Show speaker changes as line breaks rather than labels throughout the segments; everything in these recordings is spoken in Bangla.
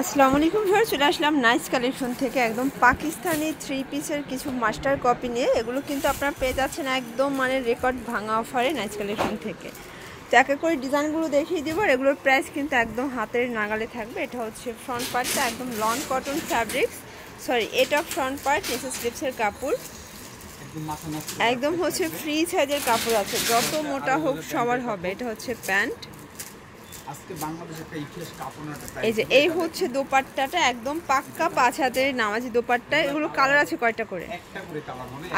আসসালামু আলাইকুম স্যার চলে আসলাম নাইস কালেকশন থেকে। একদম পাকিস্তানি থ্রি পিসের কিছু মাস্টার কপি নিয়ে। এগুলো কিন্তু আপনারা পেয়ে যাচ্ছেন একদম মানে রেকর্ড ভাঙা অফারে নাইস কালেকশন থেকে। তো একে করে ডিজাইনগুলো দেখিয়ে দেবো আর এগুলোর প্রাইস কিন্তু একদম হাতের নাগালে থাকবে। এটা হচ্ছে ফ্রন্ট পার্টটা একদম লন কটন ফ্যাব্রিক্স সরি এটা ফ্রন্ট পার্ট নিচে স্লিপসের কাপড়। একদম হচ্ছে ফ্রি সাইজের কাপড় আছে। যত মোটা হোক সবার হবে। এটা হচ্ছে প্যান্ট
আজকে বাংলাদেশ একটা ইতিহাস কাঁপানো একটা
এই যে এই হচ্ছে দোপাট্টাটা একদম পাক্কা পাঁচ হাতের নামাজি দোপাট্টা। এগুলো কালার আছে কয়টা করে?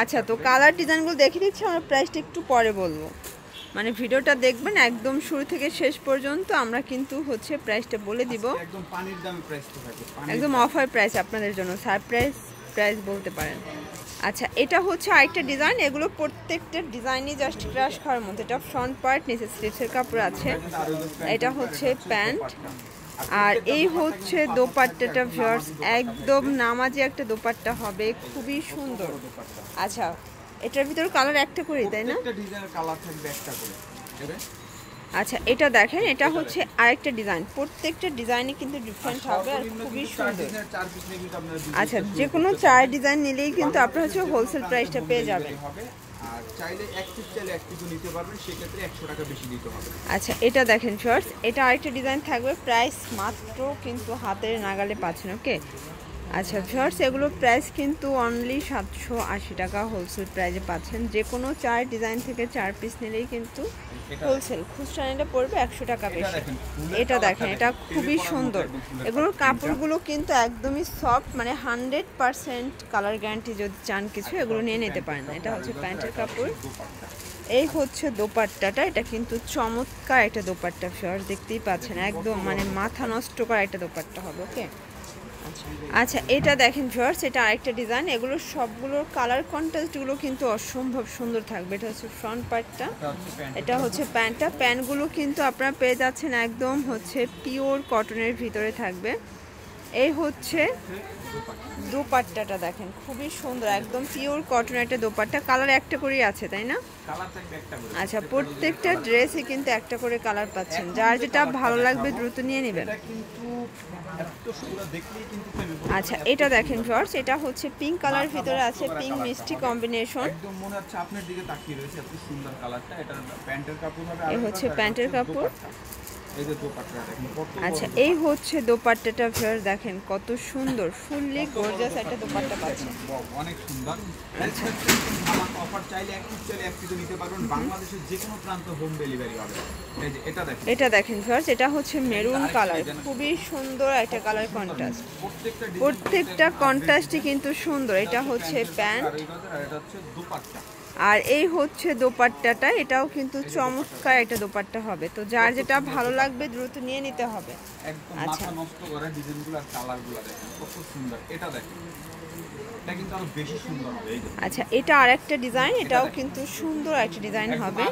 আচ্ছা তো কালার ডিজাইনগুলো দেখে দিচ্ছি আমরা প্রাইসটা একটু পরে বলব। মানে ভিডিওটা দেখবেন একদম শুরু থেকে শেষ পর্যন্ত আমরা কিন্তু হচ্ছে প্রাইসটা বলে দিব।
একদম
অফার প্রাইস আপনাদের জন্য। সারপ্রাইজ প্রাইস বলতে পারেন। আচ্ছা এটা হচ্ছে আরেকটা ডিজাইন এগুলো প্রত্যেকটা ডিজাইনই জাস্ট ক্রাশ খাওয়ার মতো। এটা ফ্রন্ট পার্ট নিচে স্লিপসের কাপড় আছে। এটা হচ্ছে প্যান্ট আর এই হচ্ছে দোপাট্টাটা ভিউয়ার্স একদম নামাজি একটা দোপাট্টা হবে। খুবই সুন্দর। আচ্ছা এটার ভিতরে কালার একটা করে তাই না? আচ্ছা এটা দেখেন এটা হচ্ছে আরেকটা ডিজাইন। প্রত্যেকটা ডিজাইনে কিন্তু ডিফারেন্ট হবে আর খুবই সুন্দর। আচ্ছা যে কোনো চার ডিজাইন নিলেই কিন্তু আপনার হচ্ছে হোলসেল প্রাইসটা পেয়ে যাবেন। আচ্ছা এটা দেখেন শর্টস এটা আরেকটা ডিজাইন থাকবে প্রাইস মাত্র কিন্তু হাতের নাগালে পাচ্ছেন ওকে আচ্ছা শর্টস এগুলোর প্রাইস কিন্তু অনলি সাতশো আশি টাকা হোলসেল প্রাইসে পাচ্ছেন। যে কোনো চার ডিজাইন থেকে চার পিস নিলেই কিন্তু হোলসেল খুচরা নিলে পড়বে একশো টাকা বেশি। এটা দেখেন এটা খুবই সুন্দর। এগুলোর কাপড়গুলো কিন্তু একদমই সফট মানে হান্ড্রেড পারসেন্ট কালার গ্যারান্টি যদি চান কিছু এগুলো নিয়ে নিতে পারেন। এটা হচ্ছে প্যান্টের কাপড়। এই হচ্ছে দোপাট্টাটা। এটা কিন্তু চমৎকার একটা দোপাট্টা ফিওর দেখতেই পাচ্ছেন। একদম মানে মাথা নষ্ট করা একটা দোপাট্টা হবে ওকে আচ্ছা এটা দেখেন ভিউয়ার্স এটা আরেকটা ডিজাইন এগুলো সবগুলোর কালার কন্ট্রাস্টগুলো কিন্তু অসম্ভব সুন্দর থাকবে। এটা হচ্ছে ফ্রন্ট পার্টটা
এটা হচ্ছে
এটা হচ্ছে প্যান্টটা প্যান্টগুলো কিন্তু আপনারা পেয়ে যাচ্ছেন একদম হচ্ছে পিওর কটনের ভিতরে থাকবে। এই হচ্ছে দোপাট্টাটা দেখেন খুবই সুন্দর একদম পিওর কটনের একটা দোপাট্টা। কালার একটা করেই আছে তাই না? আচ্ছা প্রত্যেকটা ড্রেসে কিন্তু একটা করে কালার পাচ্ছেন। যার যেটা ভালো লাগবে দ্রুত নিয়ে নেবেন। আচ্ছা এটা দেখেন ফর্স এটা হচ্ছে পিঙ্ক কালার ভিতরে আছে পিঙ্ক মিষ্টি কম্বিনেশন
মনে হচ্ছে প্যান্টের কাপড়
আচ্ছা এই হচ্ছে দোপাট্টাটা ফিওর দেখেন কত সুন্দর ফুললি গর্জাস একটা দোপাট্টা পাচ্ছেন।
অনেক সুন্দর। অফার চাইলে নিতে পারবেন। বাংলাদেশের যে কোনো প্রান্ত হোম ডেলিভারি হবে। এই যে এটা দেখেন।
এটা দেখেন এটা হচ্ছে মেরুন কালার খুবই সুন্দর একটা কালার কন্ট্রাস্ট
প্রত্যেকটা
কন্ট্রাস্টই কিন্তু সুন্দর। এটা হচ্ছে প্যান্ট
আর এটা হচ্ছে দোপাট্টা।
আর এই হচ্ছে দোপাট্টাটা এটাও কিন্তু চমৎকার একটা দোপাট্টা হবে। তো যার যেটা ভালো লাগবে দ্রুত নিয়ে নিতে হবে। আচ্ছা।
নষ্ট করা ডিজাইনগুলো আর কালারগুলো দেখেন কত সুন্দর। এটা দেখেন এটা কিন্তু আরও বেশি সুন্দর হবে এই যে।
আচ্ছা এটা আরেকটা ডিজাইন এটাও কিন্তু সুন্দর একটা ডিজাইন হবে।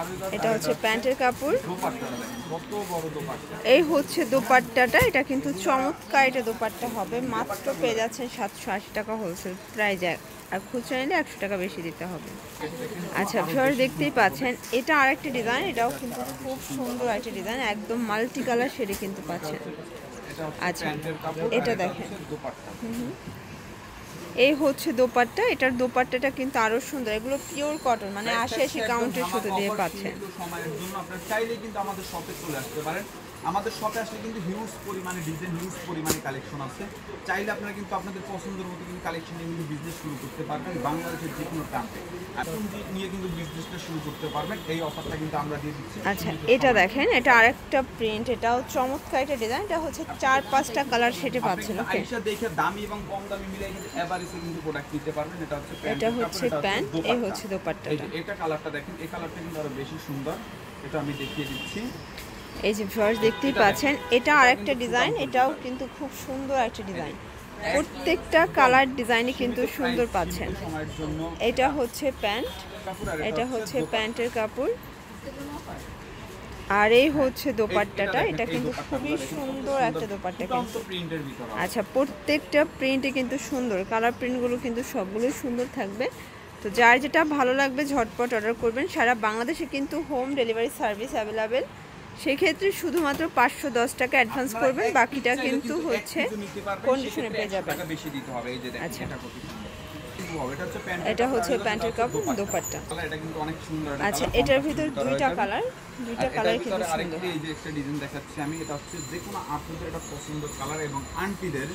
আরও
এটা হচ্ছে প্যান্টের কাপড়।
দোপাট্টাটা কত বড় দোপাট্টা।
এই হচ্ছে দোপাট্টাটা এটা কিন্তু চমৎকার এটা দোপাট্টা হবে। মাত্র পেয়ে যাচ্ছেন সাতশো আশি টাকা হোলসেল প্রাইস আর খুচরা নিলে একশো টাকা বেশি দিতে হবে। আচ্ছা ফ্লোর দেখতেই পাচ্ছেন এটা আর একটা ডিজাইন এটাও কিন্তু খুব সুন্দর একটা ডিজাইন একদম মাল্টি কালার সেটি কিন্তু পাচ্ছেন। আচ্ছা, এটা দেখেন।
হুম দোপাট্টা
এই হচ্ছে দোপাট্টা এটার দোপাট্টাটা কিন্তু আরও সুন্দর এগুলো পিওর কটন মানে আশি আশি কাউন্টের সুতো দিয়ে পাচ্ছেন
কিন্তু সময়ের জন্য আপনারা চাইলে কিন্তু আমাদের শপে চলে আসতে পারেন। আমাদের শপে আসলে কিন্তু হিউজ পরিমাণে ডিজাইন হিউজ পরিমাণে কালেকশন আছে। চাইলে আপনারা কিন্তু আপনাদের পছন্দের মতো কিন্তু কালেকশন নিয়ে কিন্তু বিজনেস শুরু করতে পারবেন বাংলাদেশের যে কোনো প্রান্তে। এখন নিয়ে কিন্তু বিজনেসটা শুরু করতে পারবেন এই অফারটা কিন্তু আমরা দিয়ে দিচ্ছি।
আচ্ছা এটা দেখেন এটা আরেকটা প্রিন্ট এটাও চমৎকার একটা ডিজাইন এটা হচ্ছে চার পাঁচটা কালার সেটে পাচ্ছেন ওকে
দেখে দামি এবং কম দামি মিলে কিন্তু এভারেজে কিন্তু প্রোডাক্ট নিতে পারবেন এটা হচ্ছে
এটা হচ্ছে প্যান্ট এই হচ্ছে
এই এটা কালারটা দেখেন এই কালারটা কিন্তু আরও বেশি সুন্দর এটা আমি দেখিয়ে দিচ্ছি।
এই যে ভিউয়ার্স দেখতেই পাচ্ছেন এটা আরেকটা ডিজাইন এটাও কিন্তু খুব সুন্দর একটা ডিজাইন প্রত্যেকটা কালার ডিজাইনই কিন্তু সুন্দর পাচ্ছেন। এটা হচ্ছে প্যান্ট এটা হচ্ছে প্যান্টের কাপড়। আর এই হচ্ছে দোপাট্টাটা এটা কিন্তু খুবই সুন্দর একটা দোপাট্টা। আচ্ছা প্রত্যেকটা প্রিন্টে কিন্তু সুন্দর। কালার প্রিন্টগুলো কিন্তু সবগুলোই সুন্দর থাকবে। তো যার যেটা ভালো লাগবে ঝটপট অর্ডার করবেন। সারা বাংলাদেশে কিন্তু হোম ডেলিভারি সার্ভিস অ্যাভেলেবেল সেক্ষেত্রে শুধুমাত্র পাঁচশো দশ টাকা অ্যাডভান্স করবেন। বাকিটা কিন্তু হচ্ছে কন্ডিশনে পেয়ে
100
যাবেন। আচ্ছা।
এটা হচ্ছে প্যান্টের কাপড়, দোপাট্টা।
আচ্ছা এটার ভিতর দুইটা কালার দুইটা কালার কিন্তু সুন্দর।
আরেকটা এই যে একটা ডিজাইন দেখাচ্ছি আমি এটা হচ্ছে যে কোনো আপুদের এটা পছন্দের কালার এবং আন্টিদের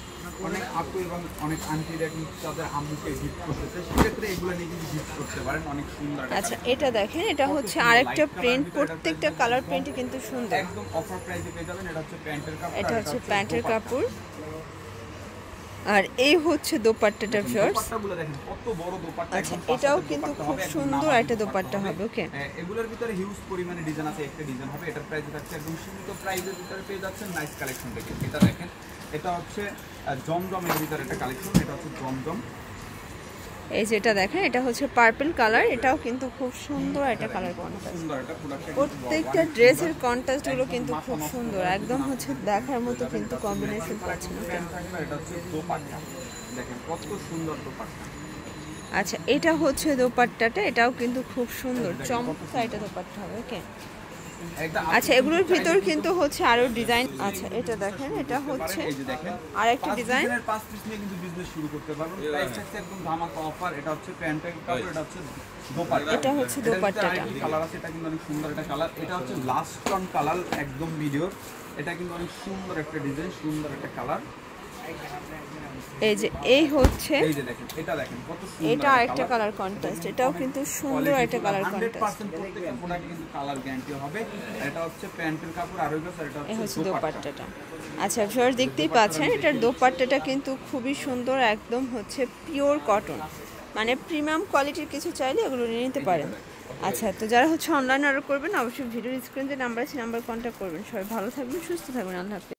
অনেক আপু এবং অনেক আন্টিরা কিন্তু তাদের আম্মুকে গিফট করতেছে। সেক্ষেত্রে এগুলো নিয়ে কিন্তু গিফট করতে পারেন অনেক সুন্দর
আচ্ছা এটা দেখেন এটা হচ্ছে আরেকটা প্রিন্ট প্রত্যেকটা কালার প্রিন্টই কিন্তু সুন্দর।
একদম অফার প্রাইসে পেয়ে যাবেন এটা হচ্ছে প্যান্টের কাপড়
এটা হচ্ছে প্যান্টের কাপড়। আর এই হচ্ছে দোপাট্টাটা ফিয়ার্স
দেখেন দোপাট্টা
আচ্ছা এটাও কিন্তু খুব সুন্দর একটা দোপাট্টা হবে। ওকে?
হ্যাঁ, এগুলোর ভিতরে হিউজ পরিমাণে ডিজাইন আছে একটা ডিজাইন হবে এটার প্রাইস থাকছে একদম সীমিত প্রাইসের ভিতরে পেয়ে যাচ্ছেন নাইস কালেকশন থেকে। এটা দেখেন এটা হচ্ছে জমজমের ভিতরে একটা কালেকশন এটা হচ্ছে জমজম।
এই যেটা দেখেন এটা হচ্ছে পার্পল কালার এটাও কিন্তু খুব সুন্দর একটা কালার কন্ট্রাস্ট প্রত্যেকটা ড্রেসের কন্ট্রাস্টগুলো কিন্তু খুব সুন্দর একদম হচ্ছে দেখার মতো কিন্তু কম্বিনেশন পাচ্ছেন। ওকে
এটা হচ্ছে দোপাট্টা। দেখেন কত সুন্দর দোপাট্টা।
আচ্ছা এটা হচ্ছে দোপাট্টাটা এটাও কিন্তু খুব সুন্দর। চমৎকার এটা দোপাট্টা হবে ওকে আচ্ছা এগুলোর ভিতর কিন্তু হচ্ছে আরও ডিজাইন আচ্ছা এটা দেখেন এটা হচ্ছে আরেকটা
পাঁচ
ডিজাইন।
পাঁচ পিস নিয়ে কিন্তু বিজনেস শুরু করতে পারবেন। প্রাইস থাকছে একদম ধামাকা অফার এটা হচ্ছে প্যান্টের কাপড় এটা হচ্ছে দোপাট্টা।
এটা হচ্ছে দোপাট্টাটা।
কালার আছে এটা কিন্তু অনেক সুন্দর একটা কালার এটা হচ্ছে লাস্ট টন কালার একদম ভিডিওর এটা কিন্তু অনেক সুন্দর একটা ডিজাইন সুন্দর একটা কালার
এই যে এই হচ্ছে
এটা
আরেকটা কালার কন্ট্রাস্ট এটাও কিন্তু সুন্দর একটা কালার কন্ট্রাস্ট এই
হচ্ছে
দোপাট্টাটা। আচ্ছা ভিউয়ার দেখতেই পাচ্ছেন এটার দোপাট্টাটা কিন্তু খুবই সুন্দর একদম হচ্ছে পিওর কটন মানে প্রিমিয়াম কোয়ালিটির কিছু চাইলে এগুলো নিয়ে নিতে পারেন। আচ্ছা তো যারা হচ্ছে অনলাইন অর্ডার করবেন অবশ্যই ভিডিও স্ক্রিন যে নাম্বার আছে নাম্বার কন্ট্যাক্ট করবেন। সবাই ভালো থাকবেন সুস্থ থাকবেন আল্লাহ